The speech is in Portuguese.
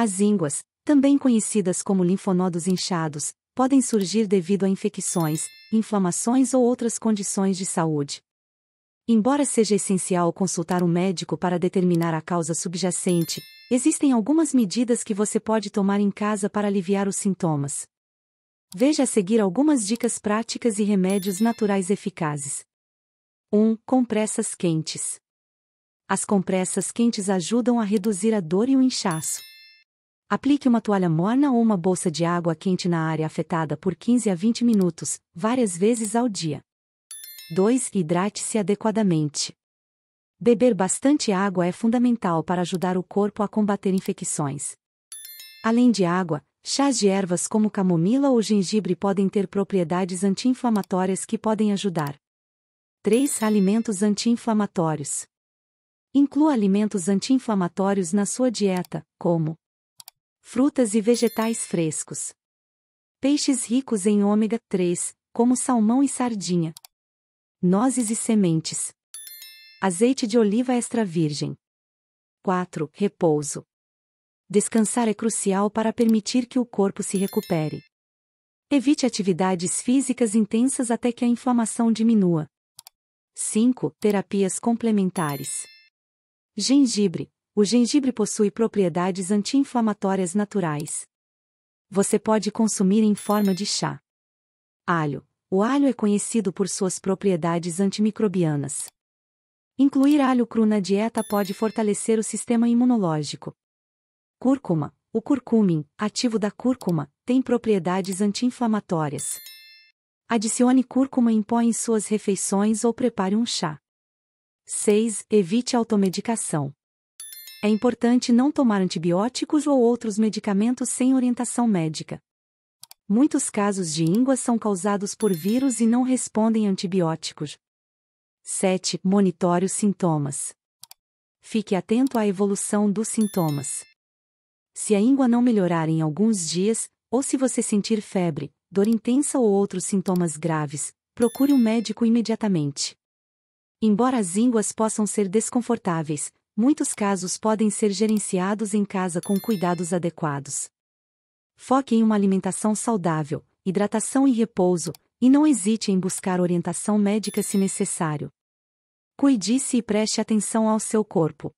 As ínguas, também conhecidas como linfonodos inchados, podem surgir devido a infecções, inflamações ou outras condições de saúde. Embora seja essencial consultar um médico para determinar a causa subjacente, existem algumas medidas que você pode tomar em casa para aliviar os sintomas. Veja a seguir algumas dicas práticas e remédios naturais eficazes. 1. Compressas quentes. As compressas quentes ajudam a reduzir a dor e o inchaço. Aplique uma toalha morna ou uma bolsa de água quente na área afetada por 15 a 20 minutos, várias vezes ao dia. 2. Hidrate-se adequadamente. Beber bastante água é fundamental para ajudar o corpo a combater infecções. Além de água, chás de ervas como camomila ou gengibre podem ter propriedades anti-inflamatórias que podem ajudar. 3. Alimentos anti-inflamatórios. Inclua alimentos anti-inflamatórios na sua dieta, como frutas e vegetais frescos. Peixes ricos em ômega 3, como salmão e sardinha. Nozes e sementes. Azeite de oliva extra virgem. 4. Repouso. Descansar é crucial para permitir que o corpo se recupere. Evite atividades físicas intensas até que a inflamação diminua. 5. Terapias complementares. Gengibre, o gengibre possui propriedades anti-inflamatórias naturais. Você pode consumir em forma de chá. Alho. O alho é conhecido por suas propriedades antimicrobianas. Incluir alho cru na dieta pode fortalecer o sistema imunológico. Cúrcuma. O curcumin, ativo da cúrcuma, tem propriedades anti-inflamatórias. Adicione cúrcuma em pó em suas refeições ou prepare um chá. 6. Evite automedicação. É importante não tomar antibióticos ou outros medicamentos sem orientação médica. Muitos casos de íngua são causados por vírus e não respondem a antibióticos. 7. Monitore os sintomas. Fique atento à evolução dos sintomas. Se a íngua não melhorar em alguns dias, ou se você sentir febre, dor intensa ou outros sintomas graves, procure um médico imediatamente. Embora as ínguas possam ser desconfortáveis, muitos casos podem ser gerenciados em casa com cuidados adequados. Foque em uma alimentação saudável, hidratação e repouso, e não hesite em buscar orientação médica se necessário. Cuide-se e preste atenção ao seu corpo.